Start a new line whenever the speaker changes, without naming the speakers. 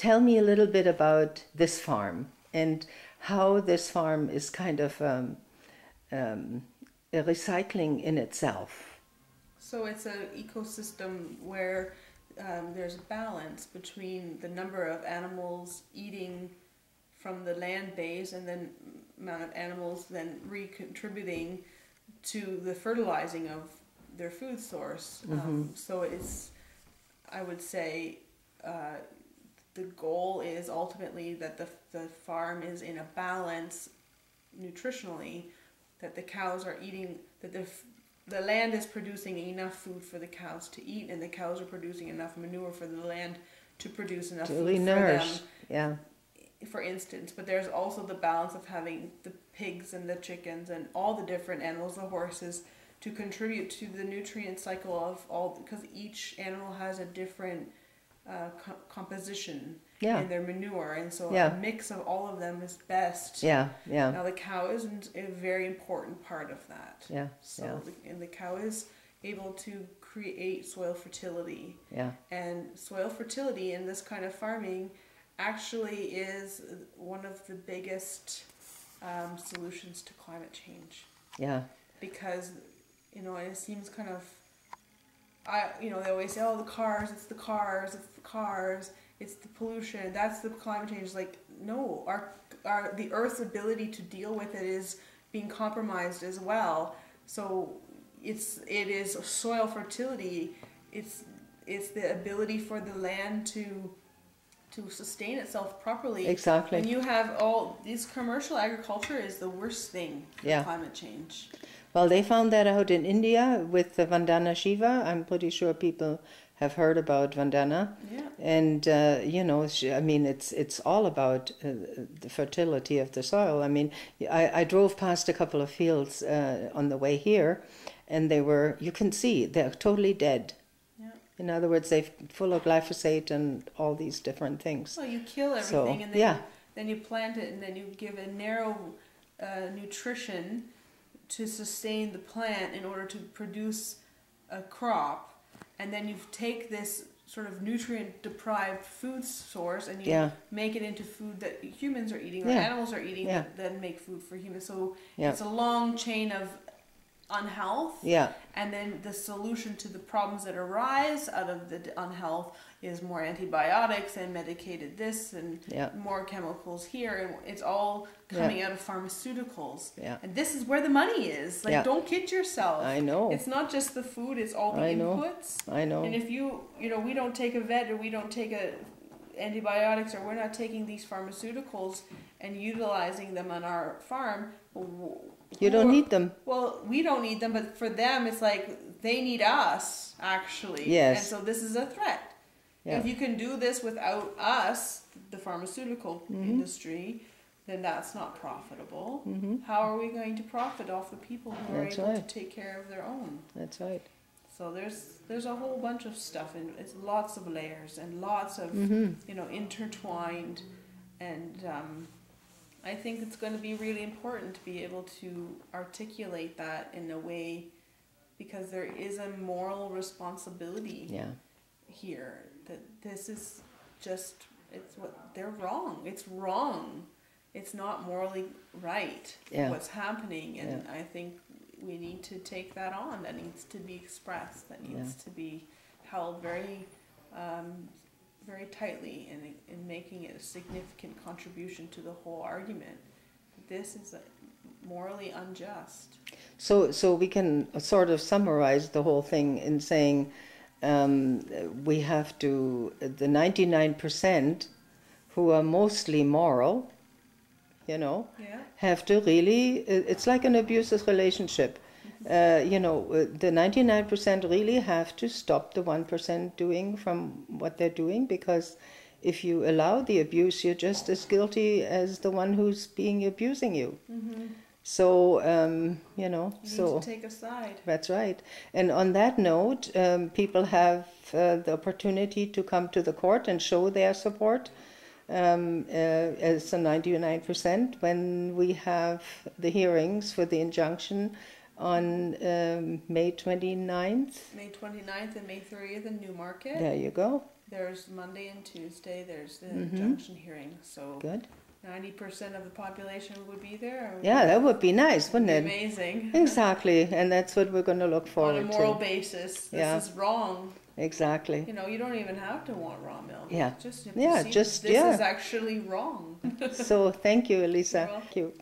tell me a little bit about this farm and how this farm is kind of um, um, a recycling in itself.
So it's an ecosystem where um, there's a balance between the number of animals eating from the land base and then amount of animals then recontributing to the fertilizing of their food source. Um,
Mm-hmm.
so it's, I would say, uh, the goal is ultimately that the, the farm is in a balance nutritionally, that the cows are eating, that the, the land is producing enough food for the cows to eat, and the cows are producing enough manure for the land to produce enough
To
food for them.
Yeah.
for instance, but there's also the balance of having the pigs and the chickens and all the different animals, the horses, to contribute to the nutrient cycle of all, because each animal has a different uh, co- composition
Yeah.
in their manure, and so
Yeah.
a mix of all of them is best.
Yeah. Yeah.
Now the cow isn't a very important part of that.
Yeah.
So
Yeah.
the, and the cow is able to create soil fertility.
Yeah.
And soil fertility in this kind of farming actually is one of the biggest um, solutions to climate change
Yeah.
because you know it seems kind of I you know they always say oh the cars it's the cars it's the cars it's the pollution that's the climate change. Like no our our the earth's ability to deal with it is being compromised as well. So it's it is soil fertility. It's it's the ability for the land to to sustain itself properly.
Exactly.
and you have all this commercial agriculture is the worst thing for
Yeah.
climate change
Well, they found that out in India with the Vandana Shiva. I'm pretty sure people have heard about Vandana.
yeah
And uh, you know, I mean, it's it's all about uh, the fertility of the soil. I mean, I, I drove past a couple of fields uh, on the way here, and they were you can see they're totally dead.
yeah
In other words, they're full of glyphosate and all these different things.
So you kill
So,
everything, and then
yeah.
you, then you plant it, and then you give a narrow uh, nutrition to sustain the plant in order to produce a crop, and then you take this sort of nutrient deprived food source and you
Yeah.
make it into food that humans are eating or
Yeah.
animals are eating
Yeah.
that then make food for humans. So it's a long chain of unhealth
Yeah,
and then the solution to the problems that arise out of the unhealth is more antibiotics and medicated this and
Yeah.
more chemicals here and it's all coming out of pharmaceuticals
Yeah.
and this is where the money is like
Yeah.
don't kid yourself
I know.
it's not just the food it's all the
I know.
inputs
I know.
and if you you know we don't take a vet or we don't take a antibiotics or we're not taking these pharmaceuticals and utilizing them on our farm
You don't need them.
well, we don't need them, but for them, it's like they need us, actually.
Yes.
And so this is a threat.
Yeah.
If you can do this without us, the pharmaceutical
Mm-hmm.
industry, then that's not profitable. How are we going to profit off the people who
That's
are able
right.
to take care of their own?
That's right.
So there's there's a whole bunch of stuff, and it's lots of layers and lots of
Mm-hmm.
you know intertwined, and um, I think it's going to be really important to be able to articulate that in a way, because there is a moral responsibility
Yeah.
here that this is just it's what they're wrong. It's wrong. It's not morally right
Yeah.
what's happening, and I think we need to take that on. That needs to be expressed. That needs to be held very, um, very tightly in in making it a significant contribution to the whole argument. This is a, morally unjust.
So, so we can sort of summarize the whole thing in saying um, we have to the ninety nine percent who are mostly moral, you know,
Yeah.
have to really. It's like an abusive relationship. Uh, you know, uh, the ninety nine percent really have to stop the one percent doing from what they're doing because if you allow the abuse, you're just as guilty as the one who's being abusing you. So um, you know,
You
so.
need to take a side.
That's right. And on that note, um, people have uh, the opportunity to come to the court and show their support um, uh, as a 99% when we have the hearings for the injunction on um, May 29th.
May 29th and May 30th in Newmarket.
There you go.
there's Monday and Tuesday. There's the
Mhm.
injunction hearing. So
Good.
ninety percent of the population would be there.
Yeah, that would be nice,
Would
wouldn't
be
it?
amazing.
Exactly, and that's what we're going to look for
On a
forward
moral
to.
basis, this
Yeah.
is wrong.
Exactly.
You know, you don't even have to want raw milk.
Yeah.
Just you have to
Yeah, just-
this
yeah.
is actually wrong.
So thank you, Elisa. Thank you.